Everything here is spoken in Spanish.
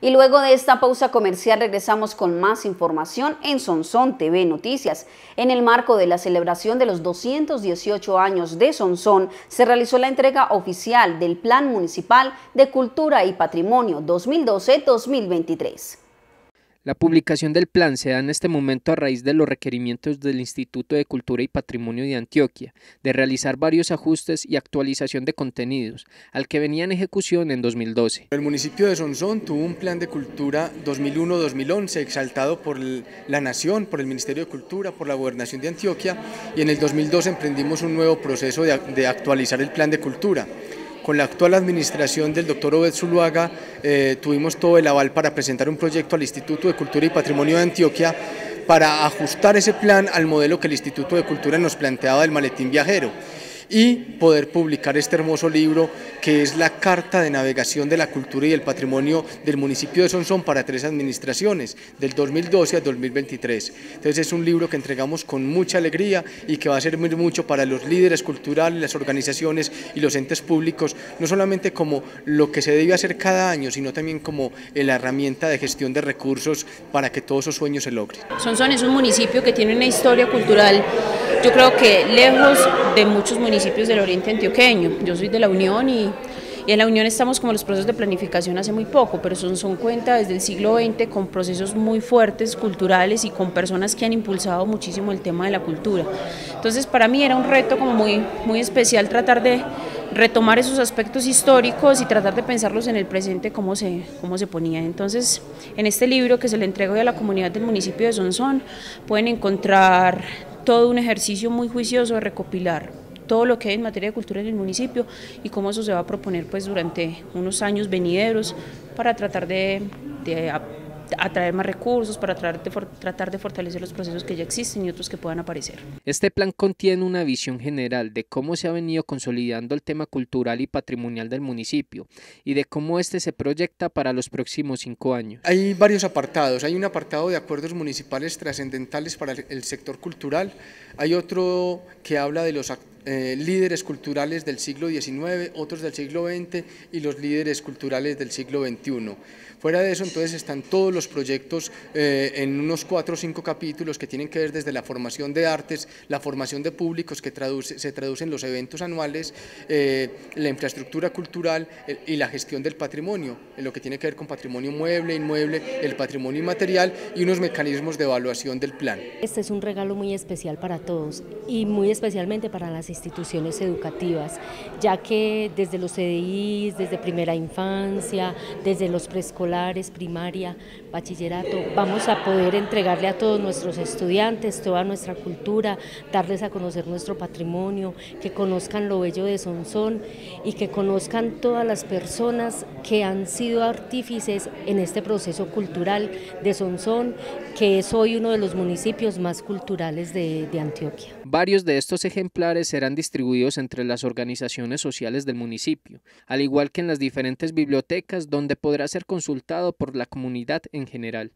Y luego de esta pausa comercial regresamos con más información en Sonsón TV Noticias. En el marco de la celebración de los 218 años de Sonsón, se realizó la entrega oficial del Plan Municipal de Cultura y Patrimonio 2012-2023. La publicación del plan se da en este momento a raíz de los requerimientos del Instituto de Cultura y Patrimonio de Antioquia de realizar varios ajustes y actualización de contenidos, al que venía en ejecución en 2012. El municipio de Sonsón tuvo un plan de cultura 2001-2011 exaltado por la Nación, por el Ministerio de Cultura, por la Gobernación de Antioquia y en el 2012 emprendimos un nuevo proceso de actualizar el plan de cultura. Con la actual administración del doctor Obed Zuluaga eh, tuvimos todo el aval para presentar un proyecto al Instituto de Cultura y Patrimonio de Antioquia para ajustar ese plan al modelo que el Instituto de Cultura nos planteaba del maletín viajero y poder publicar este hermoso libro que es la carta de navegación de la cultura y el patrimonio del municipio de Sonsón para tres administraciones, del 2012 al 2023. Entonces es un libro que entregamos con mucha alegría y que va a servir mucho para los líderes culturales, las organizaciones y los entes públicos, no solamente como lo que se debe hacer cada año, sino también como la herramienta de gestión de recursos para que todos esos sueños se logren. Sonsón es un municipio que tiene una historia cultural, yo creo que lejos de muchos municipios del oriente antioqueño. Yo soy de la Unión y, en la Unión estamos como los procesos de planificación hace muy poco, pero son, son cuenta desde el siglo XX con procesos muy fuertes culturales y con personas que han impulsado muchísimo el tema de la cultura. Entonces para mí era un reto como muy, muy especial tratar de retomar esos aspectos históricos y tratar de pensarlos en el presente cómo se, cómo se ponía. Entonces, en este libro que se le entrega hoy a la comunidad del municipio de Sonsón, pueden encontrar todo un ejercicio muy juicioso de recopilar todo lo que hay en materia de cultura en el municipio y cómo eso se va a proponer pues durante unos años venideros para tratar de, de atraer más recursos, para tratar de, tratar de fortalecer los procesos que ya existen y otros que puedan aparecer. Este plan contiene una visión general de cómo se ha venido consolidando el tema cultural y patrimonial del municipio y de cómo este se proyecta para los próximos cinco años. Hay varios apartados. Hay un apartado de acuerdos municipales trascendentales para el sector cultural. Hay otro que habla de los eh, líderes culturales del siglo XIX, otros del siglo XX y los líderes culturales del siglo XXI. Fuera de eso, entonces están todos los proyectos eh, en unos cuatro o cinco capítulos que tienen que ver desde la formación de artes, la formación de públicos que traduce, se traducen los eventos anuales, eh, la infraestructura cultural y la gestión del patrimonio, en lo que tiene que ver con patrimonio mueble, inmueble, el patrimonio inmaterial y unos mecanismos de evaluación del plan. Este es un regalo muy especial para todos y muy especialmente para las instituciones educativas, ya que desde los CDIs, desde primera infancia, desde los preescolares, primaria, bachillerato, vamos a poder entregarle a todos nuestros estudiantes toda nuestra cultura, darles a conocer nuestro patrimonio, que conozcan lo bello de Sonsón y que conozcan todas las personas que han sido artífices en este proceso cultural de Sonsón, que es hoy uno de los municipios más culturales de, de Antioquia. Varios de estos ejemplares distribuidos entre las organizaciones sociales del municipio, al igual que en las diferentes bibliotecas donde podrá ser consultado por la comunidad en general.